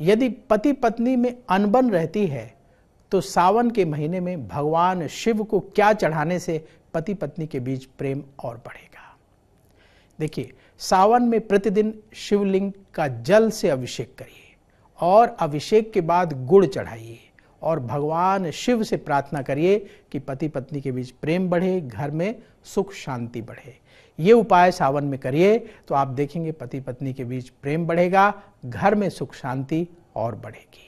यदि पति पत्नी में अनबन रहती है तो सावन के महीने में भगवान शिव को क्या चढ़ाने से पति पत्नी के बीच प्रेम और बढ़ेगा? देखिए, सावन में प्रतिदिन शिवलिंग का जल से अभिषेक करिए और अभिषेक के बाद गुड़ चढ़ाइए। और भगवान शिव से प्रार्थना करिए कि पति पत्नी के बीच प्रेम बढ़े, घर में सुख शांति बढ़े। ये उपाय सावन में करिए तो आप देखेंगे पति पत्नी के बीच प्रेम बढ़ेगा, घर में सुख शांति और बढ़ेगी।